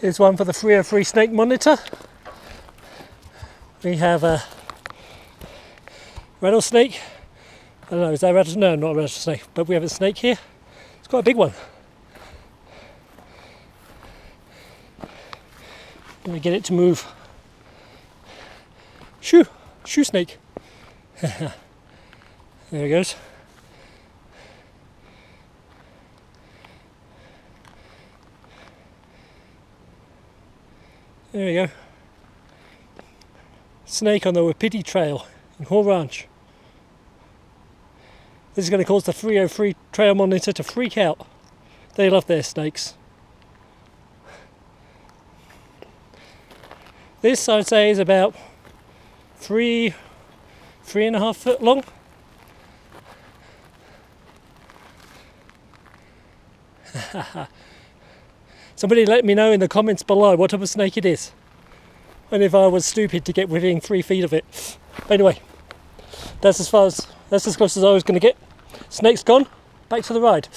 Here's one for the 303 snake monitor. We have a rattlesnake. I don't know, is that a rattlesnake? No, not a rattlesnake, but we have a snake here. It's quite a big one. Let me get it to move. Shoo! Shoe snake. there he goes. There we go. Snake on the Wapiti Trail in Hall Ranch. This is going to cause the 303 trail monitor to freak out. They love their snakes. This I'd say is about three, three and a half foot long. Somebody let me know in the comments below what type of snake it is. And if I was stupid to get within three feet of it. But anyway, that's as far as that's as close as I was gonna get. Snake's gone, back to the ride.